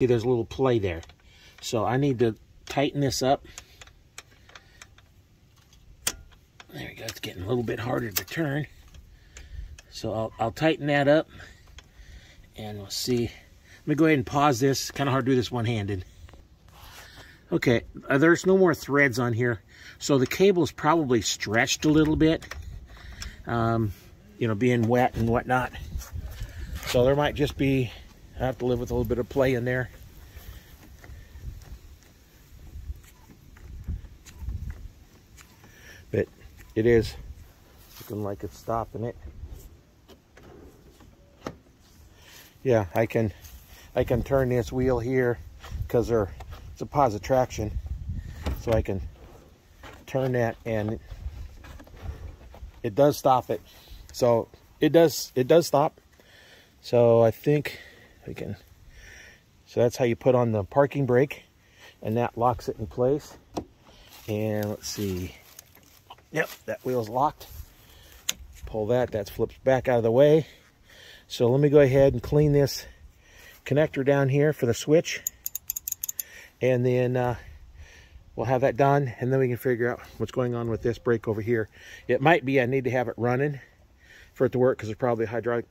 See, there's a little play there. So I need to tighten this up. There we go. It's getting a little bit harder to turn. So I'll, I'll tighten that up. And we'll see. Let me go ahead and pause this. Kind of hard to do this one-handed. Okay, uh, there's no more threads on here. So the cable is probably stretched a little bit. Um, you know, being wet and whatnot. So there might just be, I have to live with a little bit of play in there. But it is looking like it's stopping it. Yeah, I can I can turn this wheel here because it's a positive traction. So I can turn that and it does stop it. So it does it does stop. So I think we can so that's how you put on the parking brake and that locks it in place. And let's see. Yep, that wheel's locked. Pull that, that flips back out of the way. So let me go ahead and clean this connector down here for the switch. And then uh, we'll have that done and then we can figure out what's going on with this brake over here. It might be I need to have it running for it to work because there's probably hydraulic